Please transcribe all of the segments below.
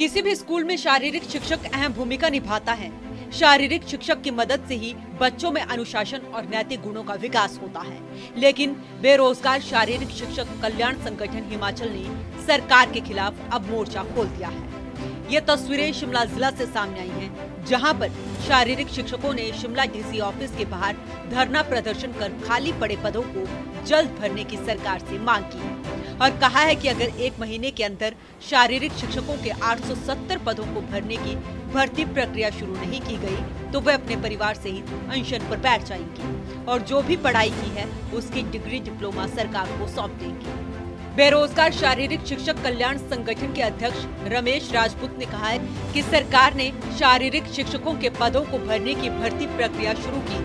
किसी भी स्कूल में शारीरिक शिक्षक अहम भूमिका निभाता है। शारीरिक शिक्षक की मदद से ही बच्चों में अनुशासन और नैतिक गुणों का विकास होता है। लेकिन बेरोजगार शारीरिक शिक्षक कल्याण संगठन हिमाचल ने सरकार के खिलाफ अब मोर्चा खोल दिया है। ये तस्वीरें शिमला जिला से सामने आई हैं, जहाँ पर शारीरिक शिक्षकों ने शिमला डीसी ऑफ़िस के बाहर धरना प्रदर्शन कर खाली पड़े पदों को जल्द भरने की सरकार से मांग की। और कहा है कि अगर एक महीने के अंदर शारीरिक शिक्षकों के 870 पदों को भरने की भर्ती प्रक्रिया शुरू नहीं की गई तो वे अपने परिवार सहित अनशन पर बैठ जाएँगी और जो भी पढ़ाई की है उसकी डिग्री डिप्लोमा सरकार को सौंप देंगी। बेरोजगार शारीरिक शिक्षक कल्याण संगठन के अध्यक्ष रमेश राजपूत ने कहा है कि सरकार ने शारीरिक शिक्षकों के पदों को भरने की भर्ती प्रक्रिया शुरू की,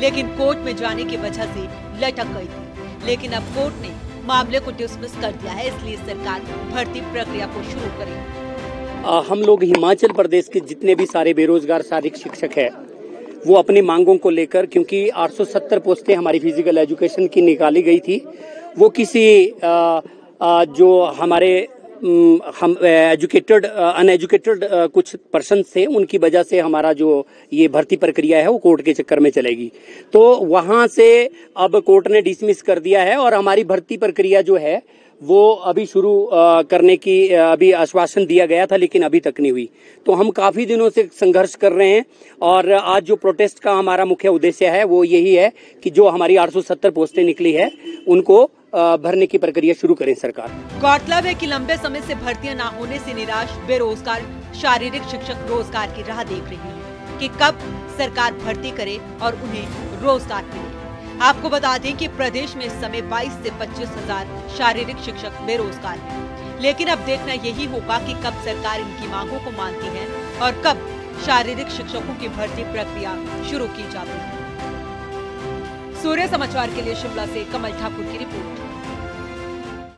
लेकिन कोर्ट में जाने की वजह से लटक गई थी। लेकिन अब कोर्ट ने मामले को डिसमिस कर दिया है, इसलिए सरकार भर्ती प्रक्रिया को शुरू करेगी। हम लोग हिमाचल प्रदेश के जितने भी सारे बेरोजगार शारीरिक शिक्षक है वो अपनी मांगों को लेकर क्योंकि 870 पोस्टें हमारी फ़िज़िकल एजुकेशन की निकाली गई थी वो किसी आ, आ, जो हमारे हम एजुकेटेड अनएजुकेटेड कुछ पर्सन थे उनकी वजह से हमारा जो ये भर्ती प्रक्रिया है वो कोर्ट के चक्कर में चलेगी। तो वहाँ से अब कोर्ट ने डिसमिस कर दिया है और हमारी भर्ती प्रक्रिया जो है वो अभी शुरू करने की अभी आश्वासन दिया गया था, लेकिन अभी तक नहीं हुई। तो हम काफ़ी दिनों से संघर्ष कर रहे हैं, और आज जो प्रोटेस्ट का हमारा मुख्य उद्देश्य है, वो यही है कि जो हमारी 870 पोस्टें निकली है, उनको भरने की प्रक्रिया शुरू करें सरकार। गौरतलब है कि लंबे समय से भर्तियाँ न होने से निराश, बेरोजगार, शारीरिक शिक्षक रोज़गार की राह देख रही है कि कब सरकार भर्ती करे और उन्हें रोज़गार मिले। आपको बता दें कि प्रदेश में इस समय 22 से पच्चीस हज़ार शारीरिक शिक्षक बेरोजगार हैं। लेकिन अब देखना यही होगा कि कब सरकार इनकी मांगों को मानती है और कब शारीरिक शिक्षकों की भर्ती प्रक्रिया शुरू की जाती है सूर्य समाचार के लिए शिमला ऐसी कमल ठाकुर की रिपोर्ट